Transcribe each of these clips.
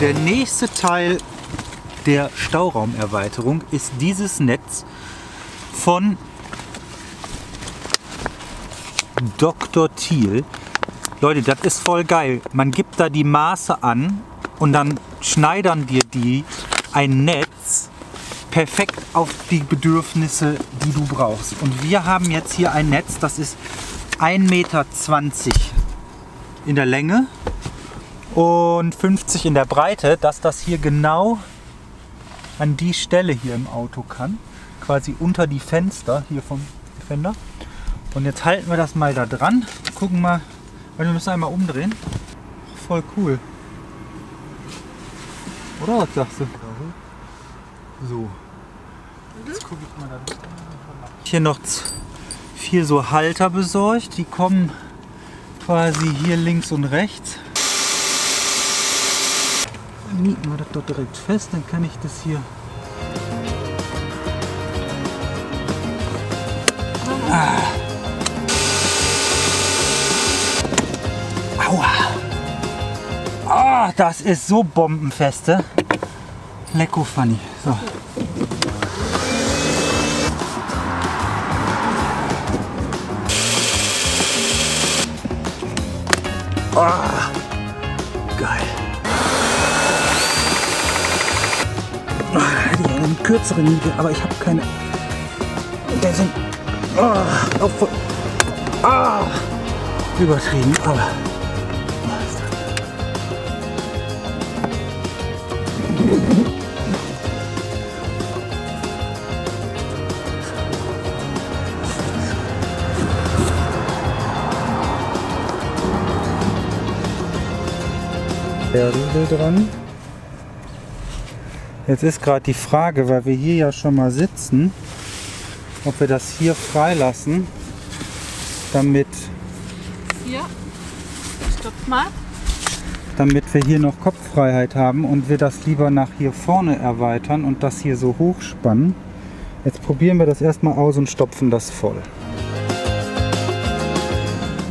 Der nächste Teil der Stauraumerweiterung ist dieses Netz von Dr. Thiel. Leute, das ist voll geil. Man gibt da die Maße an und dann schneidern dir die ein Netz perfekt auf die Bedürfnisse, die du brauchst. Und wir haben jetzt hier ein Netz, das ist 1,20 Meter in der Länge und 50 in der Breite, dass das hier genau an die Stelle hier im Auto kann. Quasi unter die Fenster hier vom Fender. Und jetzt halten wir das mal da dran. Gucken mal, wir müssen einmal umdrehen. Voll cool. Oder was sagst du? So. Jetzt gucke ich mal da dran. Hier noch vier so Halter besorgt. Die kommen quasi hier links und rechts. Mieten wir das dort direkt fest, dann kann ich das hier. Ah. Aua! Ah, das ist so bombenfeste. Lecko funny. So. Ah, geil. Kürzere Niete, aber ich habe keine. Der sind. Auch voll. Ah, übertrieben, aber. Der Riegel dran. Jetzt ist gerade die Frage, weil wir hier ja schon mal sitzen, ob wir das hier freilassen, damit, Hier. Stopp mal. damit wir hier noch Kopffreiheit haben und wir das lieber nach hier vorne erweitern und das hier so hochspannen. Jetzt probieren wir das erstmal aus und stopfen das voll.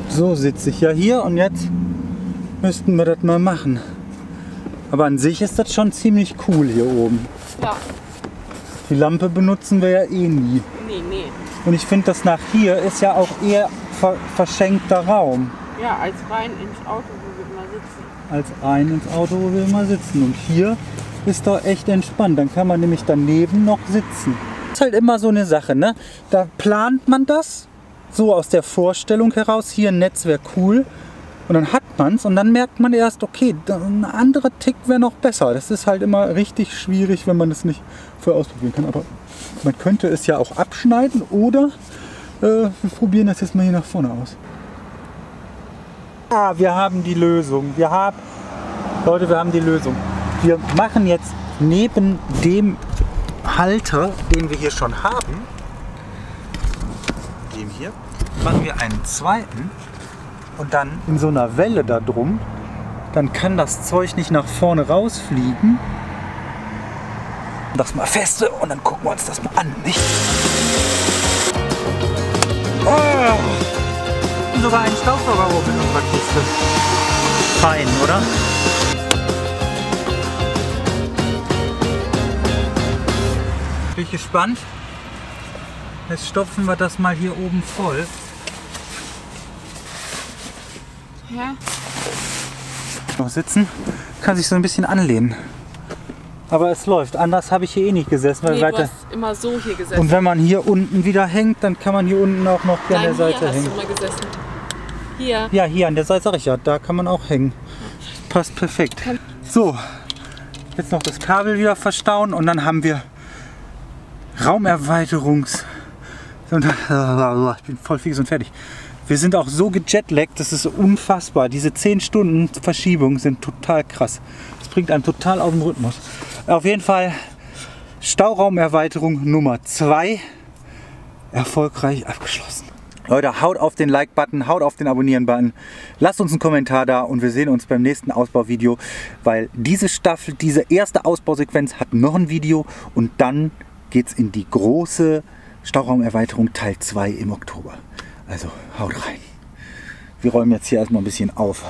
So sitze ich ja hier und jetzt müssten wir das mal machen. Aber an sich ist das schon ziemlich cool hier oben. Ja. Die Lampe benutzen wir ja eh nie. Nee, nee. Und ich finde, das nach hier ist ja auch eher ver verschenkter Raum Ja, als rein ins Auto, wo wir immer sitzen. als rein ins Auto, wo wir immer sitzen. Und hier ist doch echt entspannt. Dann kann man nämlich daneben noch sitzen. Das ist halt immer so eine Sache, ne? Da plant man das so aus der Vorstellung heraus, hier ein Netz wäre cool. Und dann hat man es und dann merkt man erst, okay, ein anderer Tick wäre noch besser. Das ist halt immer richtig schwierig, wenn man es nicht vorher ausprobieren kann. Aber man könnte es ja auch abschneiden oder äh, wir probieren das jetzt mal hier nach vorne aus. Ah, wir haben die Lösung. Wir haben, Leute, wir haben die Lösung. Wir machen jetzt neben dem Halter, den wir hier schon haben, dem hier, machen wir einen zweiten und dann in so einer Welle da drum. Dann kann das Zeug nicht nach vorne rausfliegen. Das mal feste und dann gucken wir uns das mal an, nicht? Oh! Sogar einen Staubsaugerrohr in unserer Kiste. Fein, oder? Bin ich gespannt. Jetzt stopfen wir das mal hier oben voll. Hä? Noch sitzen, kann sich so ein bisschen anlehnen. Aber es läuft. Anders habe ich hier eh nicht gesessen. Weil Nee, weiter immer so hier gesessen. und wenn man hier unten wieder hängt, dann kann man hier unten auch noch hier an der Nein, Seite hängen. Hier. Ja, hier an der Seite sag ich ja, da kann man auch hängen. Passt perfekt. So, jetzt noch das Kabel wieder verstauen und dann haben wir Raumerweiterungs. Und, ich bin voll fix und fertig. Wir sind auch so gejetlaggt, das ist unfassbar. Diese 10 Stunden Verschiebung sind total krass. Das bringt einen total aus dem Rhythmus. Auf jeden Fall Stauraumerweiterung Nummer 2 erfolgreich abgeschlossen. Leute, haut auf den Like-Button, haut auf den Abonnieren-Button, lasst uns einen Kommentar da und wir sehen uns beim nächsten Ausbauvideo, weil diese Staffel, diese erste Ausbausequenz hat noch ein Video und dann geht es in die große Stauraumerweiterung Teil 2 im Oktober. Also haut rein. Wir räumen jetzt hier erstmal ein bisschen auf.